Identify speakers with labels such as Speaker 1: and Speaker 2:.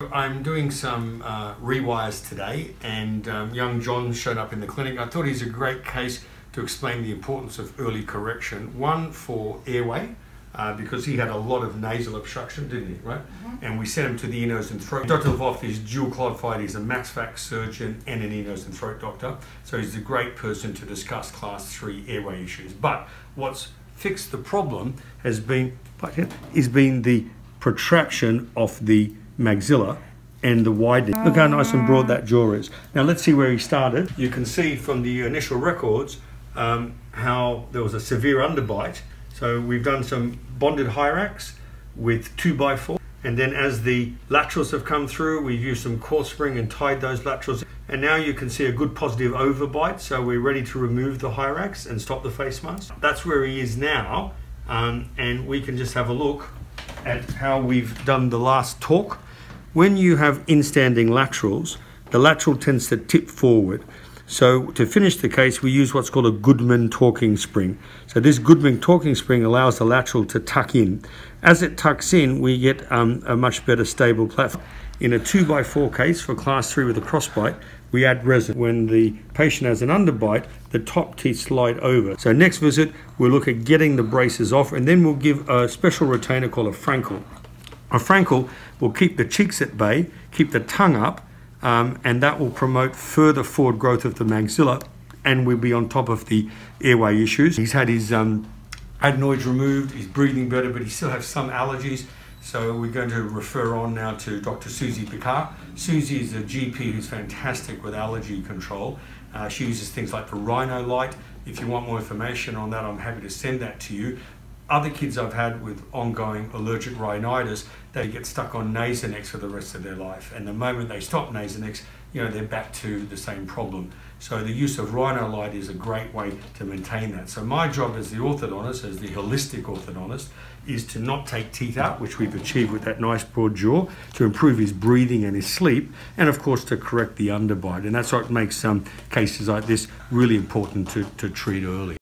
Speaker 1: I'm doing some uh, rewires today, and um, young John showed up in the clinic. I thought he's a great case to explain the importance of early correction. One for airway, uh, because he had a lot of nasal obstruction, didn't he? Right? Mm-hmm. And we sent him to the ear, nose, and throat. Dr. Lvoff is dual qualified. He's a MaxFax surgeon and an ear, nose, and throat doctor. So he's a great person to discuss class three airway issues. But what's fixed the problem has been, is been the protraction of the maxilla and the widening. Look how nice and broad that jaw is. Now let's see where he started. You can see from the initial records um, how there was a severe underbite. So we've done some bonded hyrax with 2 by 4 and then as the laterals have come through we've used some coarse spring and tied those laterals and now you can see a good positive overbite so we're ready to remove the hyrax and stop the face mask. That's where he is now um, and we can just have a look at how we've done the last talk when you have instanding laterals, the lateral tends to tip forward. So to finish the case, we use what's called a Goodman torquing spring. So this Goodman torquing spring allows the lateral to tuck in. As it tucks in, we get um, a much better stable platform. In a 2x4 case for class 3 with a crossbite, we add resin. When the patient has an underbite, the top teeth slide over. So next visit, we'll look at getting the braces off and then we'll give a special retainer called a Frankel. A Frankel will keep the cheeks at bay, keep the tongue up, um, and that will promote further forward growth of the maxilla and we'll be on top of the airway issues. He's had his um, adenoids removed, he's breathing better, but he still has some allergies. So we're going to refer on now to Dr. Suzie Bekir. Suzie is a GP who's fantastic with allergy control. Uh, she uses things like the Rhinolight. If you want more information on that, I'm happy to send that to you other kids I've had with ongoing allergic rhinitis, they get stuck on Nasonex for the rest of their life. And the moment they stop Nasonex, you know, they're back to the same problem. So the use of Rhinolight is a great way to maintain that. So my job as the orthodontist, as the holistic orthodontist, is to not take teeth out, which we've achieved with that nice broad jaw, to improve his breathing and his sleep, and of course to correct the underbite. And that's what makes some cases like this really important to, to treat early.